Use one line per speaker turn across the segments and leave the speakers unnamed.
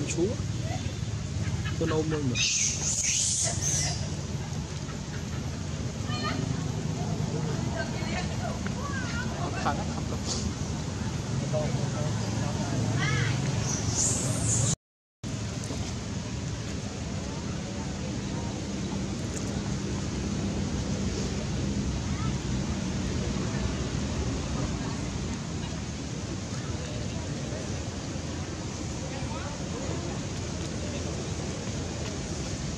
មឈួរទៅនោមនឹងមើលខាងខាងទៅ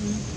មើ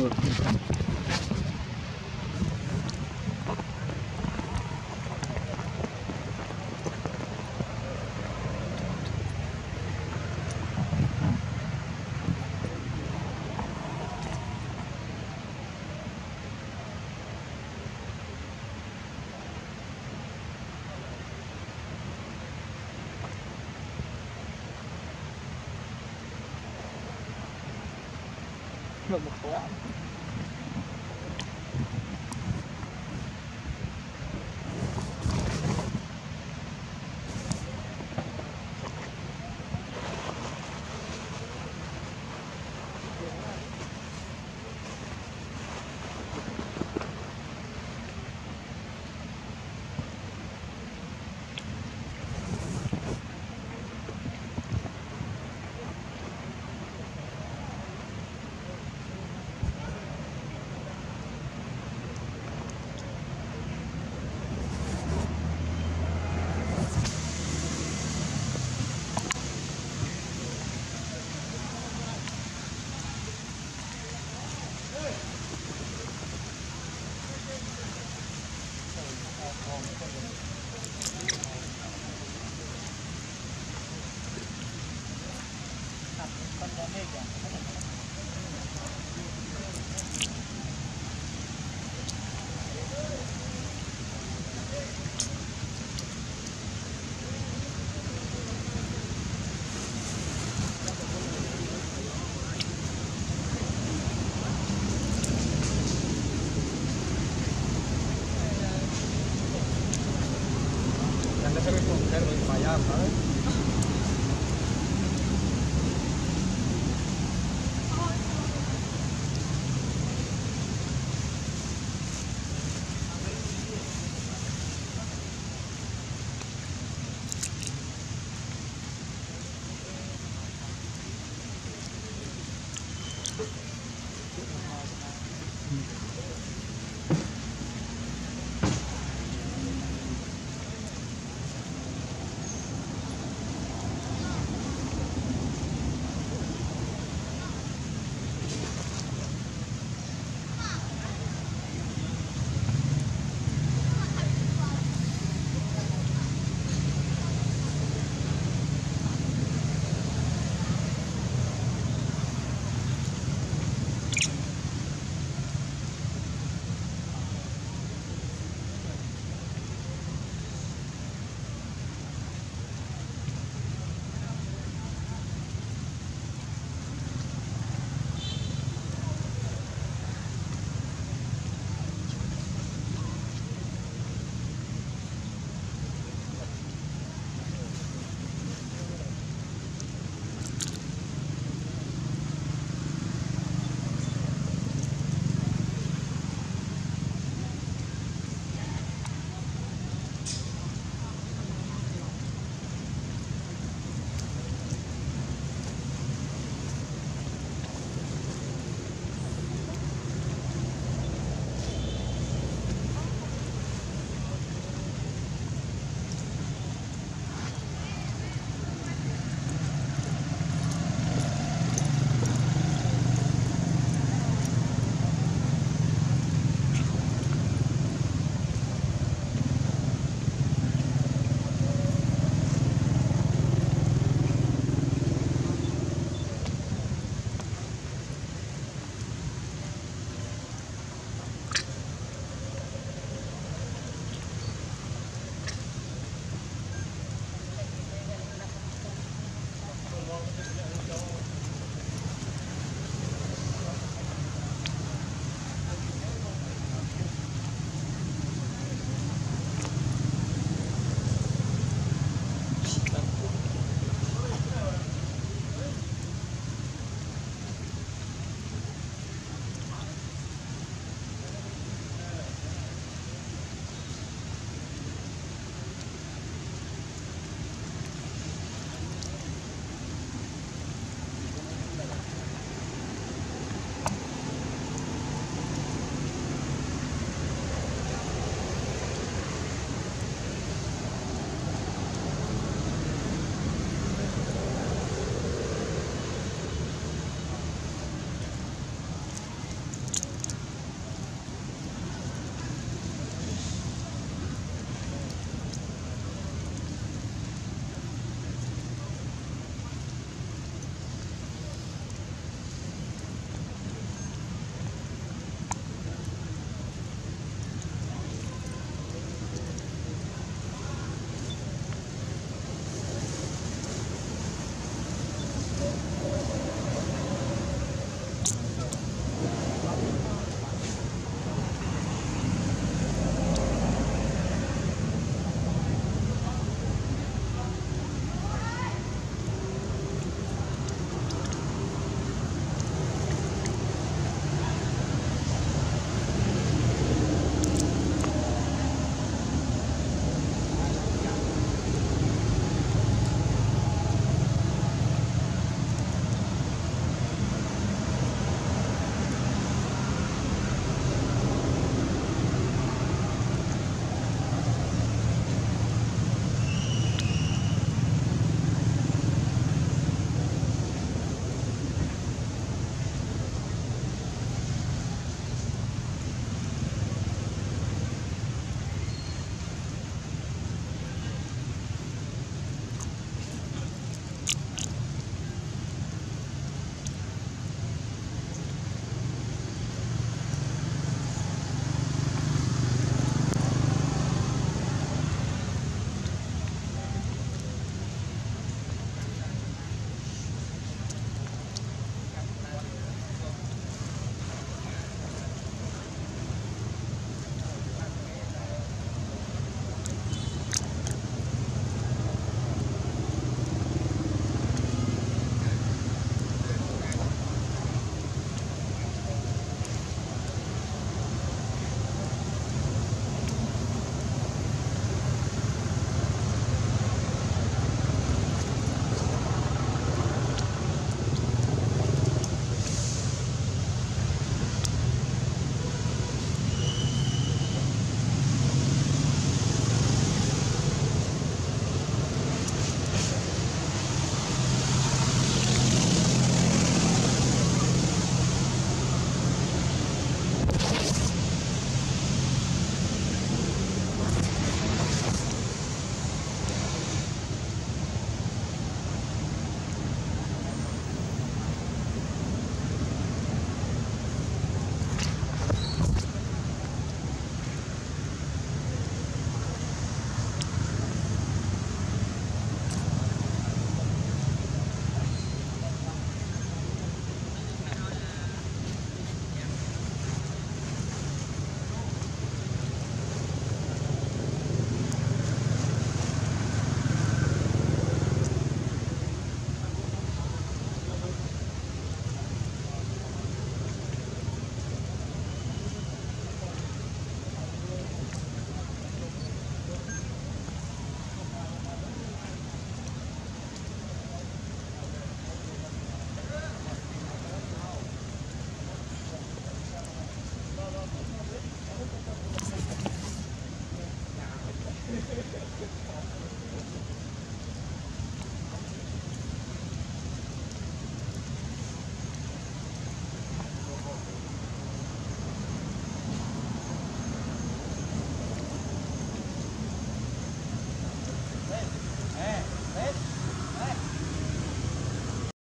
ល មើលមកខ្វល់